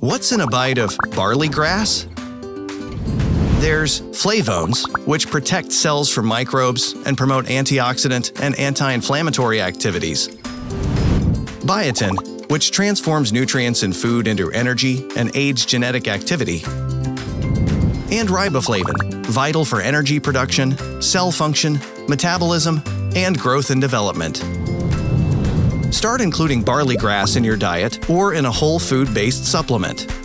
What's in a bite of barley grass? There's flavones, which protect cells from microbes and promote antioxidant and anti inflammatory activities. Biotin, which transforms nutrients in food into energy and aids genetic activity. And riboflavin, vital for energy production, cell function, metabolism, and growth and development. Start including barley grass in your diet or in a whole food based supplement.